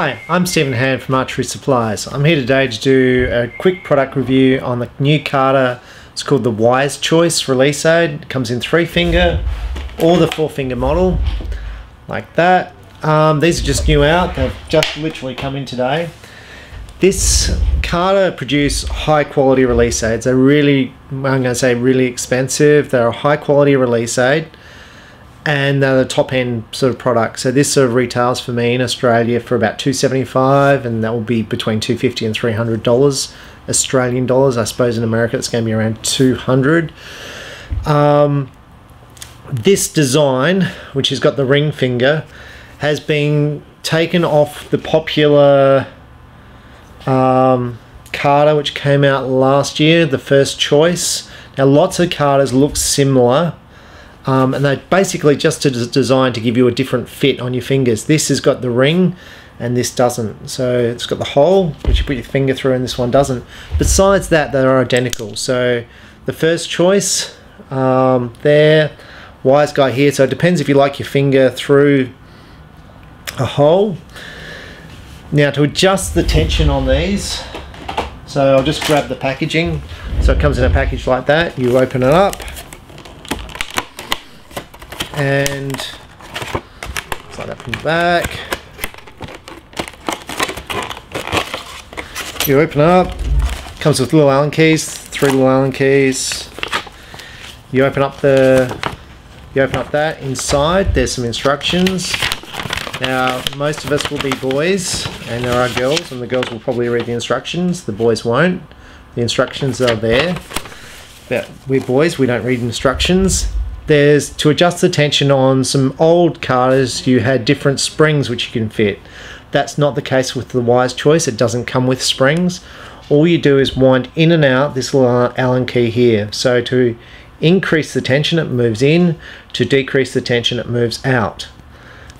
Hi, I'm Steven Hann from Archery Supplies. I'm here today to do a quick product review on the new Carter. It's called the Wise Choice Release Aid. It comes in three finger or the four finger model, like that. Um, these are just new out. They've just literally come in today. This Carter produce high quality release aids. They're really, I'm going to say really expensive. They're a high quality release aid and they're the top end sort of product. So this sort of retails for me in Australia for about 275 and that will be between 250 and 300 dollars Australian dollars. I suppose in America it's going to be around 200. Um, this design, which has got the ring finger, has been taken off the popular um, Carter, which came out last year, the first choice. Now, lots of Carters look similar, um, and they're basically just designed to give you a different fit on your fingers. This has got the ring, and this doesn't. So it's got the hole, which you put your finger through, and this one doesn't. Besides that, they are identical. So the first choice um, there, wise guy here. So it depends if you like your finger through a hole. Now to adjust the tension on these, so I'll just grab the packaging. So it comes in a package like that. You open it up and slide that from the back. You open up, comes with little Allen keys, three little Allen keys. You open up the, you open up that inside. There's some instructions. Now, most of us will be boys, and there are girls, and the girls will probably read the instructions. The boys won't. The instructions are there. But we're boys, we don't read instructions. There's to adjust the tension on some old cars, you had different springs which you can fit. That's not the case with the Wise Choice, it doesn't come with springs. All you do is wind in and out this little Allen key here. So to increase the tension, it moves in. To decrease the tension, it moves out.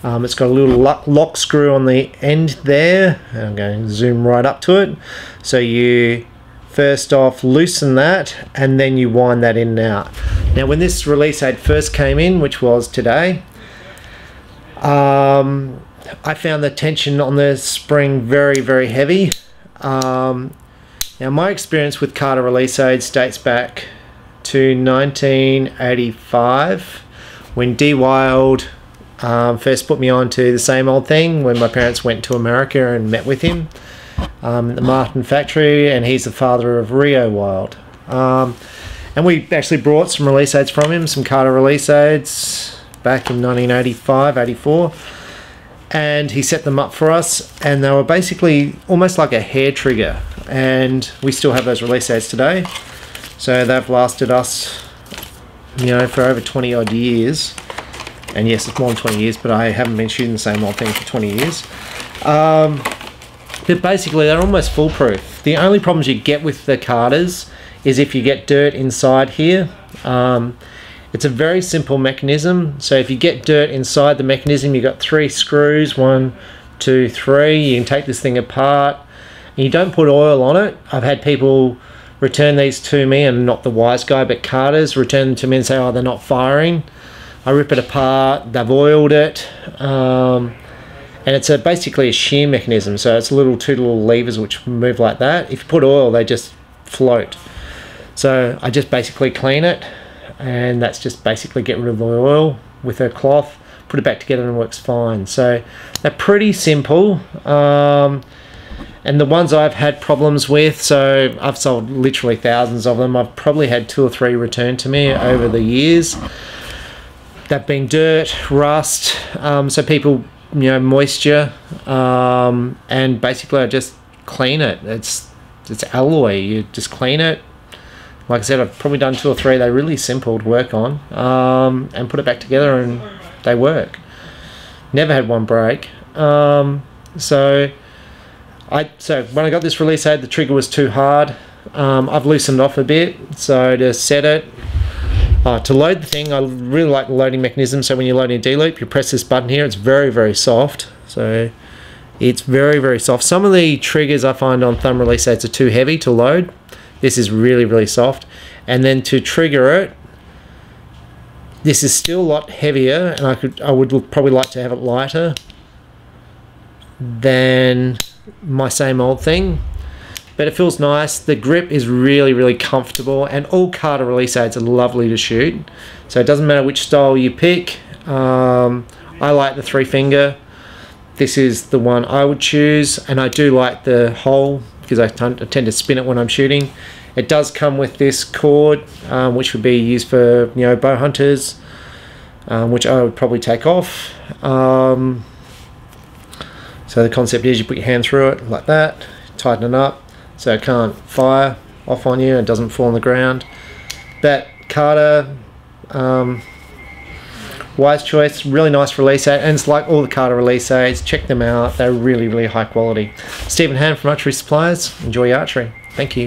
Um, it's got a little lock, lock, screw on the end there. I'm going to zoom right up to it. So you first off loosen that and then you wind that in and out. Now when this release aid first came in, which was today, um, I found the tension on the spring very, very heavy. Um, now my experience with Carter release aids dates back to 1985 when Dee Wilde um, first put me on to the same old thing when my parents went to America and met with him um, at the Martin factory, and he's the father of Reo Wilde. Um, and we actually brought some release aids from him, some Carter release aids back in 1985 84. And he set them up for us, and they were basically almost like a hair trigger. And we still have those release aids today. So they've lasted us, you know, for over 20 odd years and yes, it's more than 20 years, but I haven't been shooting the same old thing for 20 years. Um, but basically, they're almost foolproof. The only problems you get with the Carters is if you get dirt inside here. Um, it's a very simple mechanism. So if you get dirt inside the mechanism, you've got three screws, one, two, three. You can take this thing apart. And you don't put oil on it. I've had people return these to me, and not the wise guy, but Carters return them to me and say, oh, they're not firing. I rip it apart, they've oiled it, um, and it's a, basically a shear mechanism. So it's little two little levers which move like that. If you put oil, they just float. So I just basically clean it, and that's just basically get rid of the oil with a cloth, put it back together, and it works fine. So they're pretty simple. Um, and the ones I've had problems with, so I've sold literally thousands of them. I've probably had two or three returned to me over the years they've been dirt, rust, um, so people, you know, moisture, um, and basically I just clean it. It's it's alloy. You just clean it. Like I said, I've probably done two or three. They're really simple to work on, um, and put it back together, and they work. Never had one break. Um, so I so when I got this release aid, the trigger was too hard. Um, I've loosened off a bit, so to set it, uh, to load the thing, I really like the loading mechanism. So when you're loading a D-loop, you press this button here. It's very, very soft. So it's very, very soft. Some of the triggers I find on thumb release aids are too heavy to load. This is really, really soft. And then to trigger it, this is still a lot heavier, and I could, I would probably like to have it lighter. than my same old thing but it feels nice. The grip is really, really comfortable, and all Carter release aids are lovely to shoot. So it doesn't matter which style you pick. Um, I like the three finger. This is the one I would choose, and I do like the hole because I tend to spin it when I'm shooting. It does come with this cord, um, which would be used for you know bow hunters, um, which I would probably take off. Um, so the concept is you put your hand through it like that, tighten it up, so it can't fire off on you and doesn't fall on the ground. That Carter um, Wise Choice, really nice release aid, and it's like all the Carter release aids. Check them out; they're really, really high quality. Steven Hann from Archery Supplies. Enjoy your archery. Thank you.